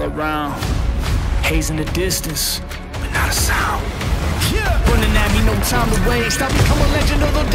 all around. Haze in the distance, but not a sound. Yeah. Running at me, no time to waste. I become a legend of the.